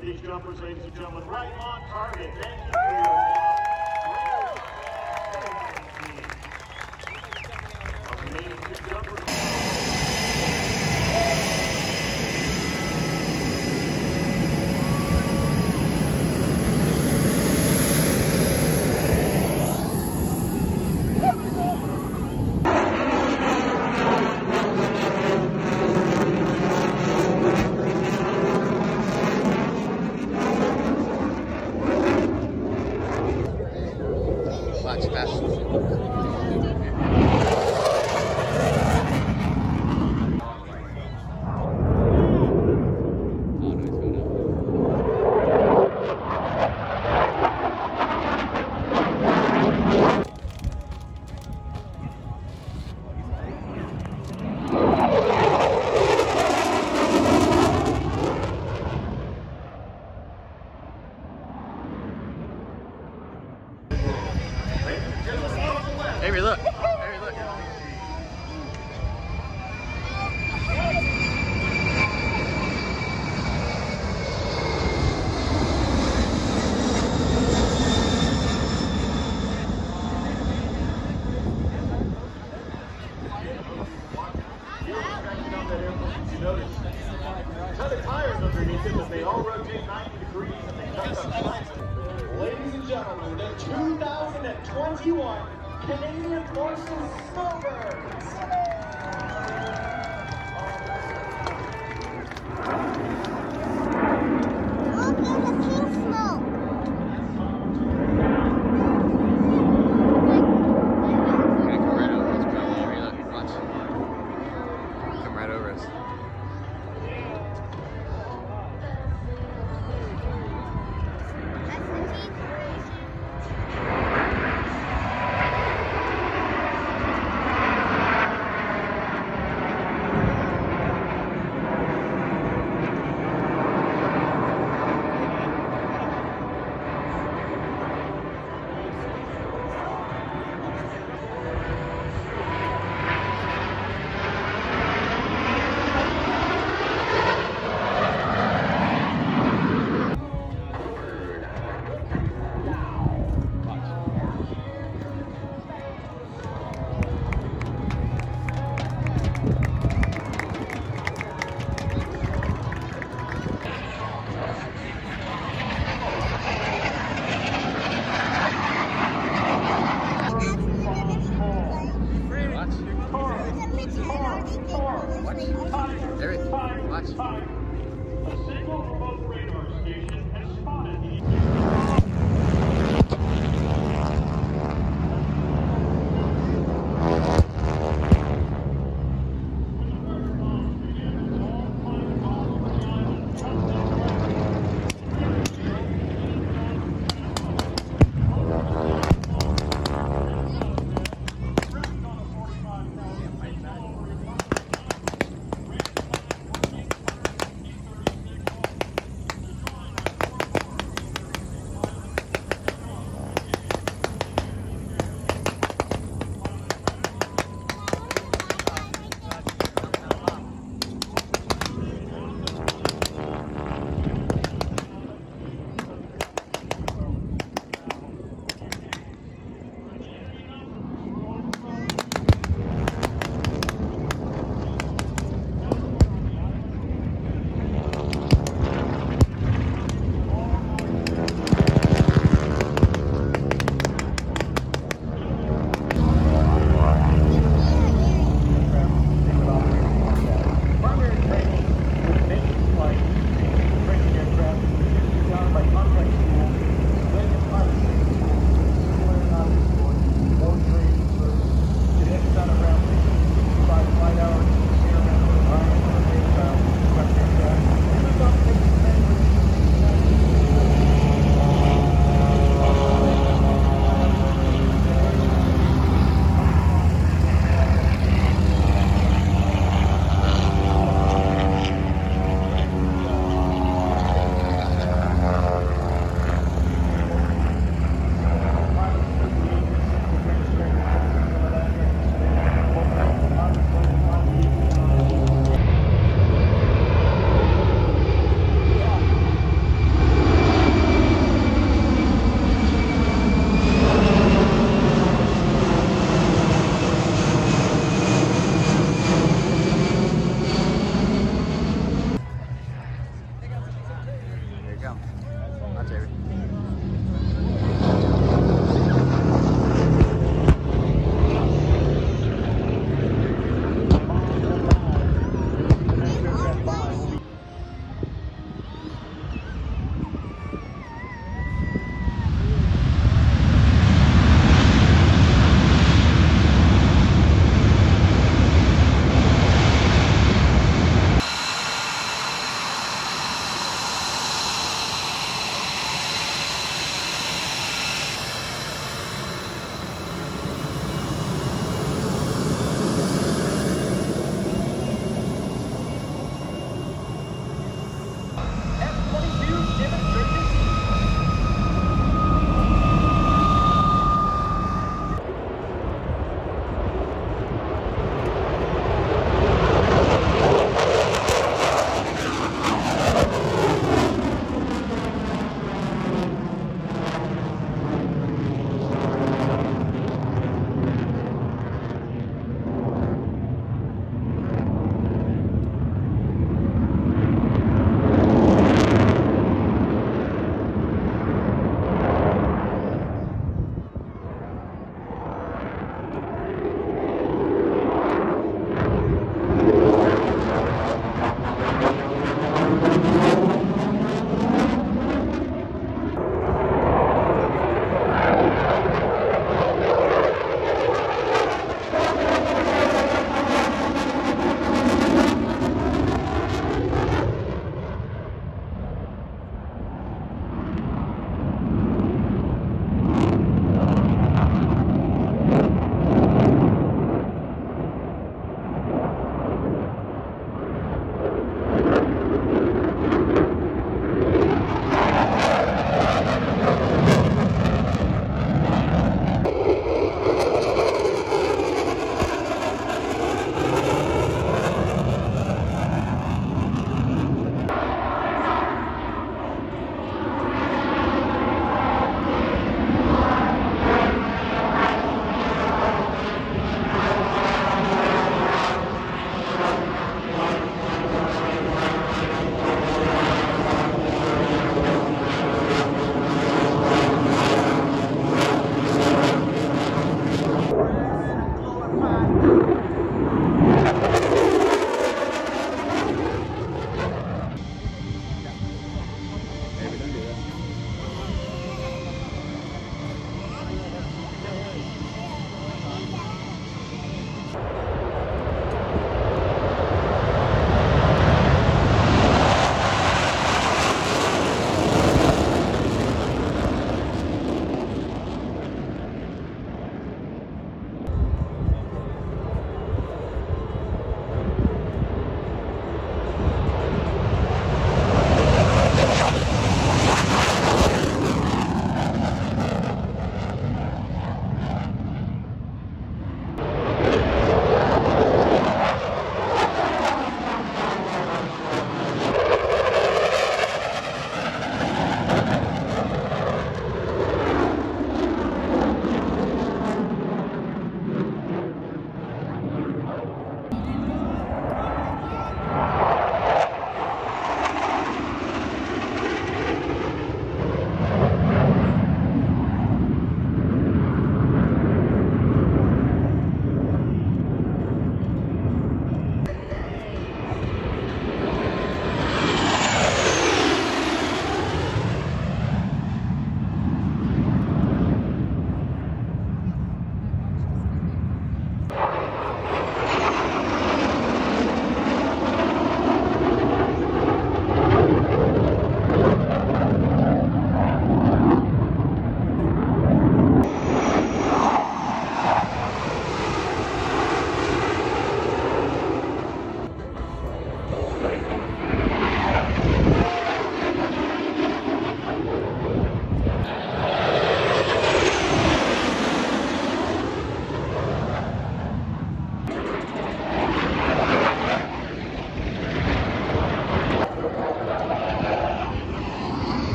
these jumpers, ladies and gentlemen. Right on target. Thank you box.